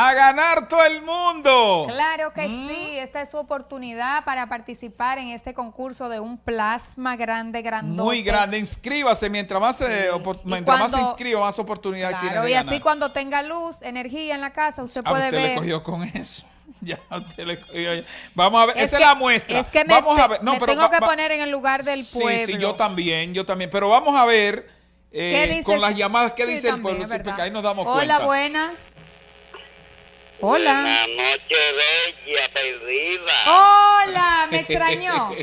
A ganar todo el mundo. Claro que Mm. sí, esta es su oportunidad para participar en este concurso de un plasma grande, grandote. Muy grande, inscríbase. Mientras más, eh, Sí. mientras más se inscriba, más oportunidades tiene de y ganar. así cuando tenga luz, energía en la casa, usted Ah, puede usted ver. le cogió con eso. Ya, usted le cogió. ya. Vamos a ver, Es esa que- es la muestra. Es que me, vamos te- a ver. No, me pero tengo va- que va- poner en el lugar del sí, pueblo. Sí, yo también, yo también. Pero vamos a ver eh, ¿Qué dice con las llamadas qué Sí, dice el pueblo, sí, porque ahí nos damos Hola, cuenta. buenas. Hola. Buenas noches, bella, perdida. Hola, me extrañó.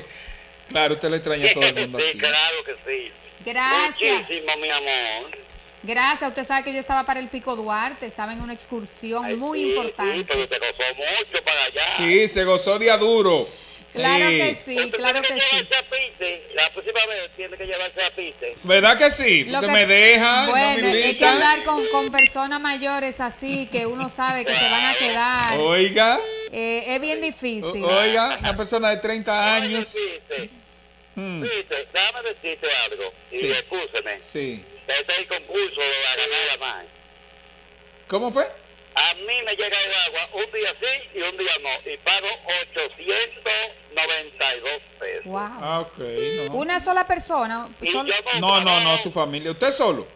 Claro, usted le extraña a todo el mundo sí, aquí. claro que sí. Gracias. Muchísimo, mi amor. Gracias. Usted sabe que yo estaba para el Pico Duarte, estaba en una excursión Ay, muy sí, importante. Sí, pero te costó mucho para allá. Sí, se gozó de a duro. Claro Sí. que sí, claro tiene que sí. Pite. La próxima vez tiene que llevarse a Pite. ¿Verdad que sí? Lo Porque que- me deja, Bueno, no me hay que andar con, con personas mayores así que uno sabe que se van a quedar. Oiga, Eh, es bien difícil. o- oiga, una persona de 30 años. Hmm, déjame decirte algo. Sí. Y escúcheme. sí. Este es el concurso de a ganar la más. ¿Cómo fue? A mí me llega el agua un día sí y un día no. Y pago 892 pesos. Wow. Ah, ok, no. Una sola persona. Y sol- yo No, no, no, su familia. ¿Usted solo?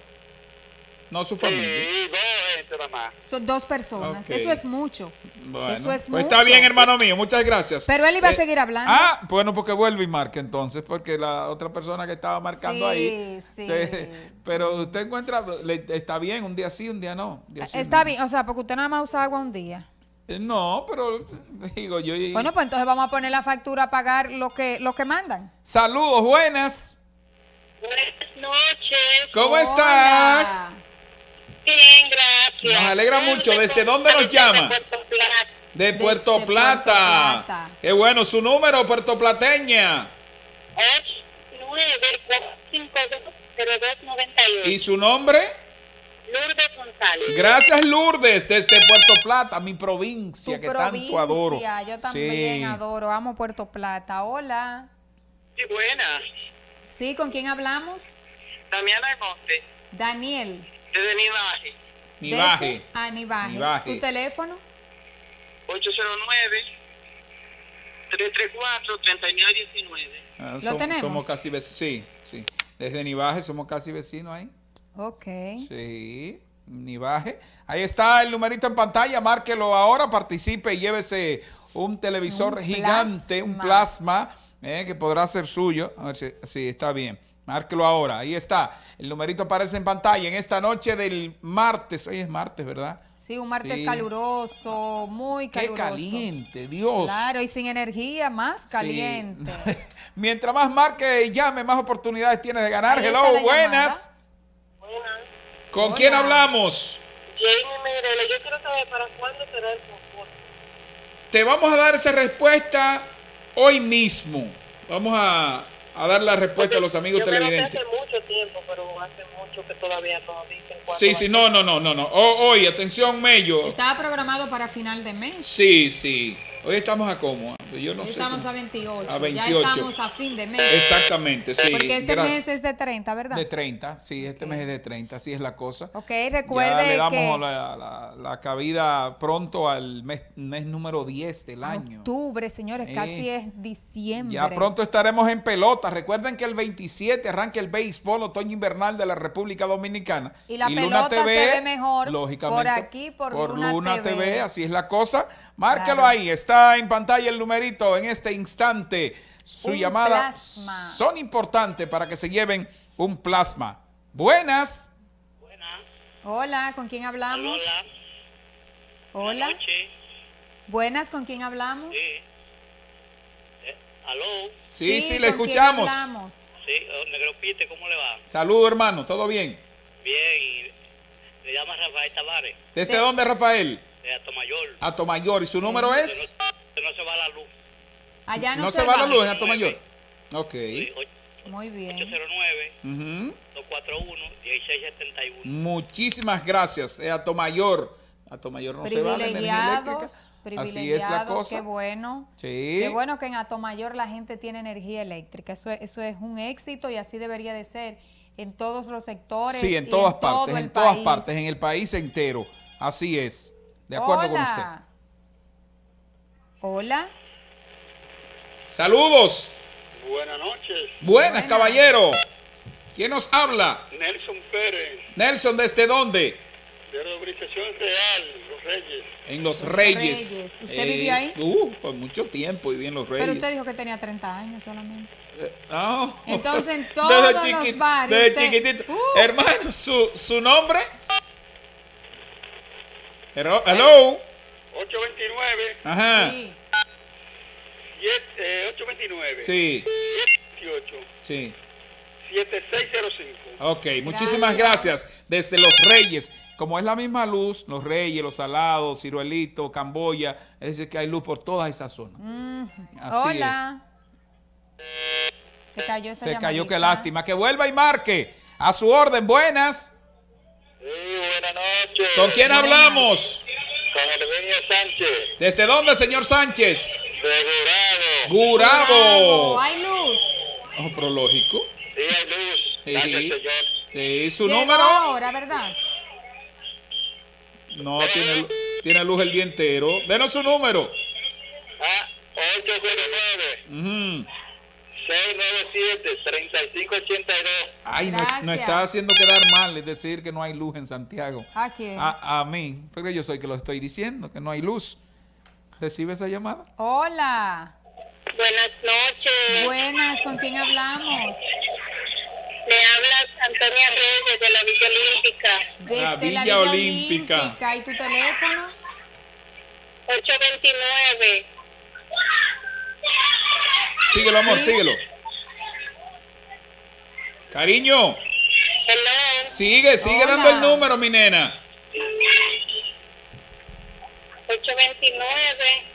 No, su familia. Sí, dos gente nada más. son dos personas. Eso es mucho. Bueno, Eso es pues mucho. está bien, hermano mío. Muchas gracias. Pero él iba a Eh, seguir hablando. Ah, bueno, porque vuelve y marca entonces, porque la otra persona que estaba marcando Sí, ahí. sí. se- pero usted encuentra, le- está bien, un día sí, un día no. un día sí, un Está día bien, o sea, porque usted nada más usa agua un día. no. Eh, No, pero digo yo. y- Bueno, pues entonces vamos a poner la factura a pagar lo que, lo que mandan. Saludos, buenas. Buenas noches. ¿Cómo Hola. estás? Bien, gracias. Nos alegra mucho. ¿Desde dónde nos llama? Desde Puerto Plata. De Puerto Plata. Plata. Qué bueno, su número, puertoplateña. 89520298. ¿Y su nombre? Lourdes González. Gracias, Lourdes, desde Puerto Plata, mi provincia, Tu que tanto adoro. provincia, Yo también Sí. adoro, amo Puerto Plata. Hola. Sí, buenas. Sí, ¿con quién hablamos? Damiana Almonte, Daniel. Desde Nivaje, Ni Desde- baje. Ah, ni baje. Ni baje. ¿Tu teléfono? 809-334-3919. Ah, ¿Lo som- tenemos? Somos casi vecinos. Sí, sí. Desde Nivaje somos casi vecinos ahí. Ok. Sí, Nivaje. Ahí está el numerito en pantalla, márquelo ahora, participe y llévese un televisor Un gigante, un plasma, eh, que podrá ser suyo. A ver si sí, está bien. Márquelo ahora, ahí está. El numerito aparece en pantalla en esta noche del martes. Hoy es martes, ¿verdad? Sí, un martes Sí. caluroso, muy Qué caluroso. caliente, Dios. Claro, y sin energía, más Sí. caliente. Mientras más marque y llame, más oportunidades tienes de ganar. Ahí Hello, la buenas. ¿Con Hola. quién hablamos? Jamie Mirela, yo quiero saber para cuándo será el concurso. Te vamos a dar esa respuesta hoy mismo. Vamos a, a dar la respuesta a los amigos yo me lo sé televidentes. hace mucho tiempo, pero hace mucho que todavía no dicen cuándo. Sí, sí, no, no, no, no, no. Hoy, atención, Mello. Estaba programado para final de mes. Sí, sí. Hoy estamos a cómo. Yo no Hoy sé. estamos cómo. a 28. A Ya 28. estamos a fin de mes. Exactamente, sí. Porque este Gracias. mes es de 30, ¿verdad? De 30, sí, este mes es de 30, así es la cosa. Ok, ya recuerde le damos que la, la- la cabida pronto al mes, mes número 10 del año. octubre, señores, Eh. casi es diciembre. Ya pronto estaremos en pelota. Recuerden que el 27 arranca el béisbol otoño invernal de la República Dominicana. Y la pelota se ve mejor por aquí, por Luna TV. así es la cosa. Márquelo Claro. ahí, está en pantalla el numerito en este instante. Su Un llamada plasma. son importantes para que se lleven un plasma. Buenas. Buenas. Hola, ¿con quién hablamos? Hola. Hola. Buenas ¿con quién hablamos? Sí. Eh, ¿Aló? Sí, sí, le ¿con quién escuchamos. hablamos? Sí, Negro Pite, ¿cómo le va? Saludos, hermano, ¿todo bien? Bien, le llama Rafael Tavares, ¿Desde Sí. dónde, Rafael? Atomayor. Atomayor. ¿Y su número es? Que no se va la luz. Allá no, No se va la luz en Atomayor. Ok. Sí, Muy bien. 809 Ujú. 241 1671. Muchísimas gracias, eh, Atomayor. Atomayor no se va de energía eléctrica. Así es la cosa. Qué bueno. Sí. Qué bueno que en Atomayor la gente tiene energía eléctrica. Eso es, eso es un éxito y así debería de ser en todos los sectores. Sí, en y todas todo partes, el en todas país. partes, en el país entero. Así es. De acuerdo con usted. Hola. Saludos. Buenas noches, Buenas, Buenas. caballero. ¿Quién nos habla? Nelson Pérez, Nelson, ¿desde dónde? de la Organización Real, Los Reyes. En Los, Los Reyes. Reyes. ¿Usted vivió ahí? Uh, por mucho tiempo viví en Los Reyes. Pero usted dijo que tenía 30 años solamente. Eh, no. Entonces, en Desde todos los chiqui- barrios Desde usted- chiquitito. Uh. Hermano, ¿su, su nombre? Hello. hello. 829, Ajá. Sí. siete- eh, 829, Sí, 18, sí. 7605. Ok, muchísimas gracias. Desde Los Reyes. Como es la misma luz, Los Reyes, Los Salados, Ciruelito, Camboya, es decir, que hay luz por toda esa zona. Así Hola. Se cayó esa Se cayó, qué lástima. Que vuelva y marque. A su orden, buenas. Noches. ¿Con quién hablamos? Con Elvenio Sánchez, ¿Desde dónde, señor Sánchez? de Gurado. Gurabo. Bravo, Hay luz. Oh, prológico. Sí, hay luz. Sí. Gracias, señor. Sí, su Llegó número. ahora, ¿verdad? No, tiene, tiene luz el día entero. Denos su número. Ah, 809, Ujú. 697, 3582. Ay, no, no está haciendo quedar mal, es decir, que no hay luz en Santiago. ¿A quién? A, a mí, pero yo soy que lo estoy diciendo, que no hay luz. ¿Recibe esa llamada? Hola. Buenas noches. Buenas, ¿con quién hablamos? Me habla Antonia Reyes de la Villa Olímpica. Desde La la Villa Villa Olímpica. Olímpica. ¿Y tu teléfono? 829. Síguelo, amor, Sí. síguelo. Cariño, Hello. sigue, sigue Hola. dando el número, mi nena. 829.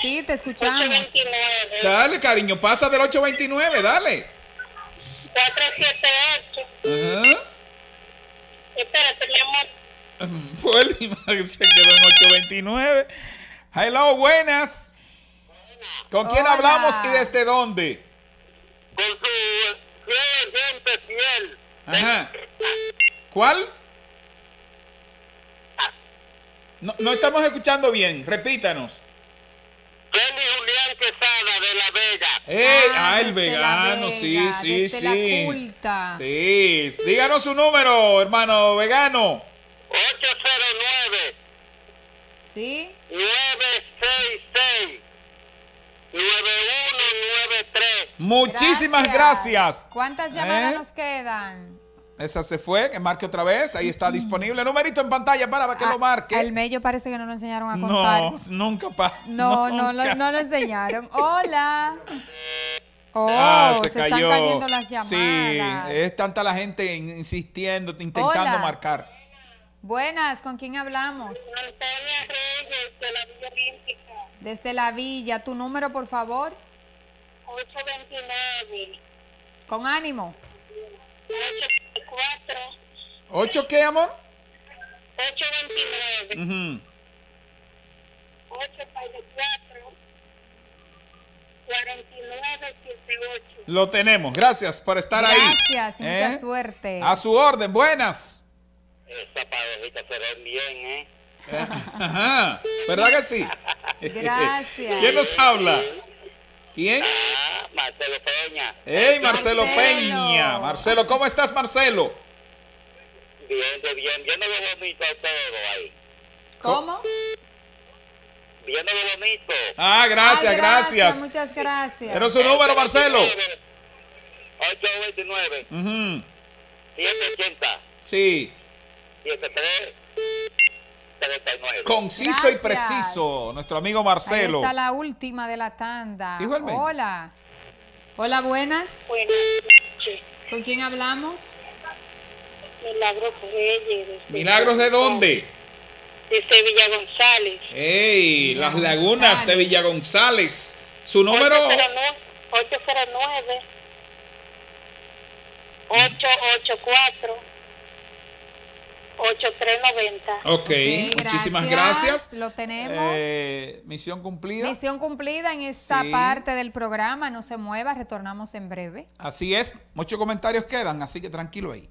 Sí, te escuchamos. 829. Dale, cariño, pasa del 829, dale. 478. Ajá. Espérate, mi amor. Pues se quedó en 829. Hello, buenas. ¿Con quién Hola. hablamos y desde dónde? Con su fiel gente fiel. Ajá. ¿Cuál? No, no estamos escuchando bien, repítanos. Kelly Julián Quesada de La Vega. ¡Ey! Ah, el desde La vegano, sí, Vega, sí, desde sí. la culta. Sí, díganos su número, hermano vegano. 809 ¿Sí? 966 9193. Muchísimas gracias. ¿Cuántas llamadas ¿Eh? nos quedan? Esa se fue, que marque otra vez. Ahí está disponible. Numerito en pantalla para que Ah, lo marque. Al medio parece que no lo enseñaron a contar. No, nunca pa. No, no, nunca. lo, no lo enseñaron. Hola. Oh, Ah, se, se, cayó. están cayendo las llamadas. Sí, es tanta la gente in- insistiendo, intentando Hola. marcar. Buenas, ¿con quién hablamos? Antonia Reyes de la Villa Olímpica. Desde la villa, tu número, por favor. 829. Con ánimo. 824. ¿Ocho qué, amor? 829. Ujú. 844. 4978. Lo tenemos. Gracias por estar ahí. Gracias y mucha ¿Eh? suerte. A su orden, buenas. Esa parejita se ven bien, ¿eh? Ajá. ¿Verdad que sí? Gracias. ¿Quién nos habla? ¿Quién? Ah, Marcelo Peña. ¡Ey, Marcelo, Marcelo. Peña! Marcelo, ¿cómo estás, Marcelo? Bien, de bien. Viéndolo bonito a todo ahí. ¿Cómo? Viéndolo bonito. Ah, gracias, Ay, gracias. Muchas gracias. Pero su número, Marcelo. 829 Ujú. 780 Sí, 73 39. conciso y Gracias. preciso, nuestro amigo Ahí Marcelo. está la última de la tanda. Hola. Hola, buenas. Buenas noches. ¿Con quién hablamos? Milagros Reyes. desde ¿Milagros de dónde? De Sevilla González. ¡Ey! Villa Las lagunas de González. Villa González. Su número. 809. 809. 884. 8390. Ok, Ok, muchísimas gracias. gracias. Lo tenemos. Eh, misión cumplida. Misión cumplida en esta Sí. parte del programa. No se mueva, retornamos en breve. Así es, muchos comentarios quedan, así que tranquilo ahí.